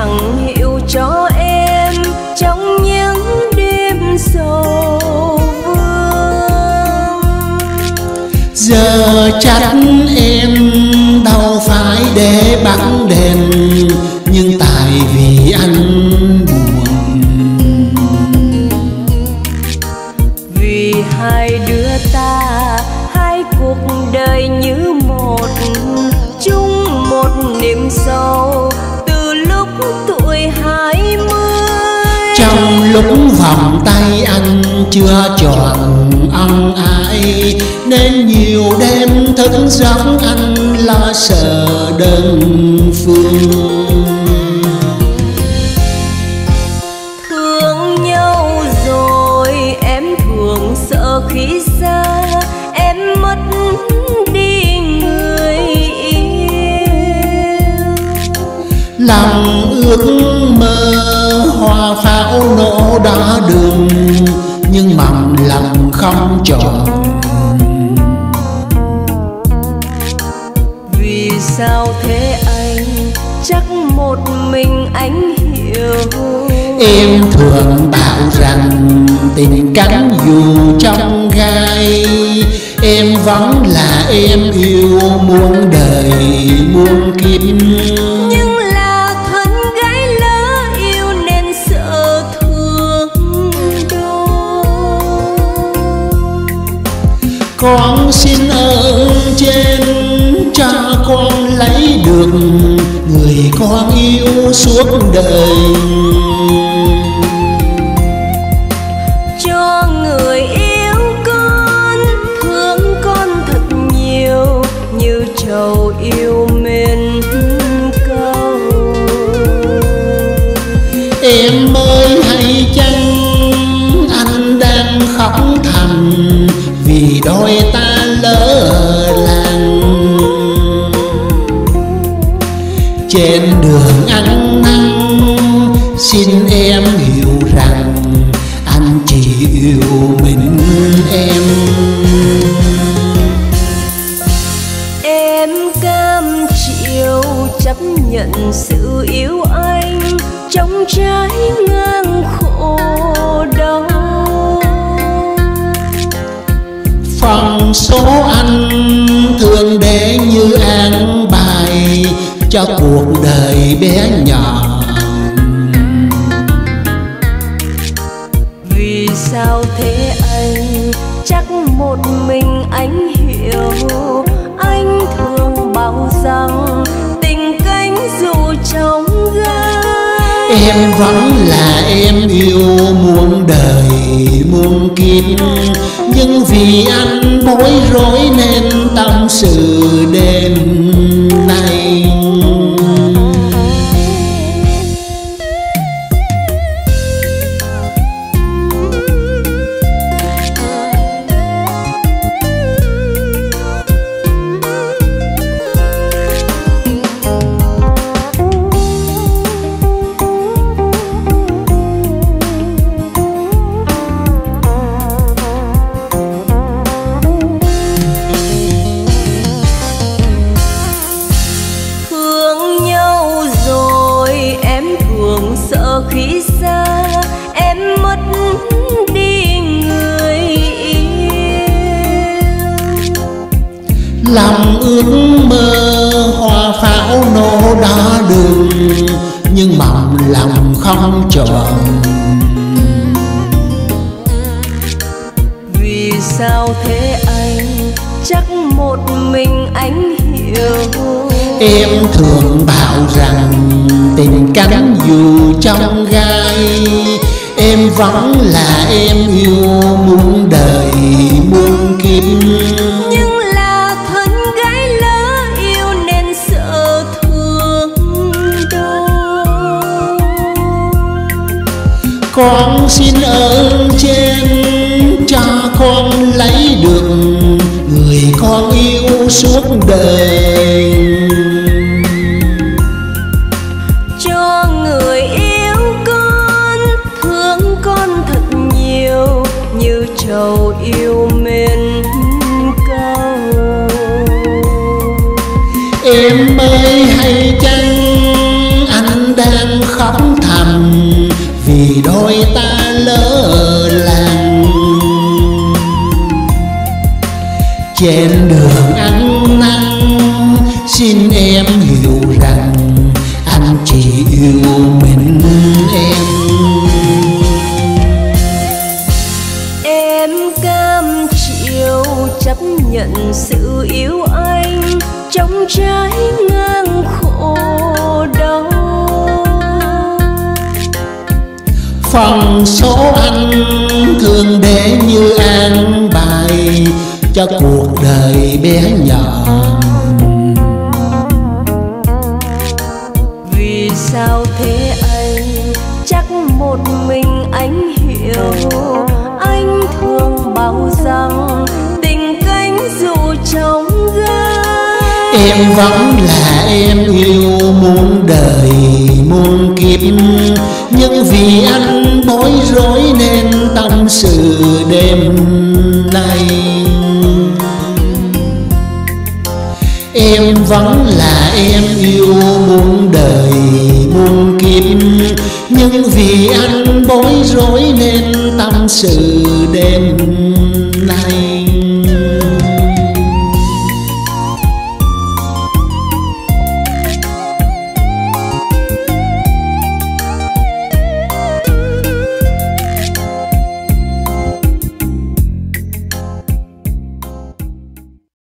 chẳng hiểu cho em trong những đêm sầu vương. Giờ chắc em đâu phải để bắt đèn nhưng tại vì anh buồn. Vì hai đứa ta hai cuộc đời như một chung một niềm sâu tuổi hai mươi. Trong lúc vòng tay anh chưa chọn ăn ai nên nhiều đêm thức giấc anh lo sợ đơn phương. Pháo nổ đỏ đường nhưng mầm lòng không tròn. Vì sao thế anh? Chắc một mình anh hiểu. Em thường bảo rằng tình cánh dù trong gai em vẫn là em yêu muôn đời muôn kiếp con xin ơn trên cha con lấy được người con yêu suốt đời. Cho người yêu con, thương con thật nhiều, như trầu yêu mến vì đôi ta lỡ làng trên đường ăn năn, xin em hiểu rằng anh chỉ yêu mình em. Em cam chịu chấp nhận sự yêu anh trong trái số anh thường để như an bài cho cuộc đời bé nhỏ. Vì sao thế anh? Chắc một mình anh hiểu. Anh thường bảo rằng tình cánh dù trong gai. Em vẫn là em yêu muôn đời muôn kiếp. Nhưng vì anh bối rối nên tâm sự. Ước mơ hoa pháo nổ đỏ đường nhưng mầm lòng không tròn vì sao thế anh? Chắc một mình anh hiểu. Em thường bảo rằng tình cánh dù trong gai em vẫn là em yêu muôn con xin ơn trên cho con lấy được người con yêu suốt đời. Cho người yêu con thương con thật nhiều như trầu yêu mến câu em ơi hay chăng rồi ta lỡ lành trên đường ăn năn, xin em hiểu rằng anh chỉ yêu mình em. Em cam chịu chấp nhận sự yêu anh, trong trái ngang khổ. Phần số anh thường để như an bài cho cuộc đời bé nhỏ. Vì sao thế anh? Chắc một mình anh hiểu. Anh thường bảo rằng tình cánh dù trong gai em vẫn là em yêu muôn đời muôn kiếp nhưng vì anh bối rối nên tâm sự đêm nay. Em vẫn là em yêu muôn đời, muôn kiếp. Nhưng vì anh bối rối nên tâm sự đêm